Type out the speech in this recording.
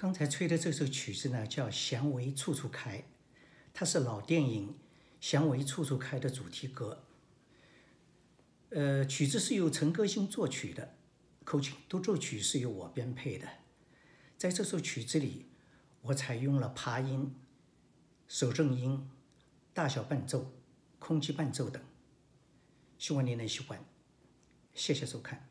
刚才吹的这首曲子呢，叫《祥薇处处开》，它是老电影《祥薇处处开》的主题歌。呃，曲子是由陈歌星作曲的，口琴独奏曲是由我编配的。在这首曲子里，我采用了琶音、手正音、大小伴奏、空气伴奏等，希望您能喜欢。谢谢收看。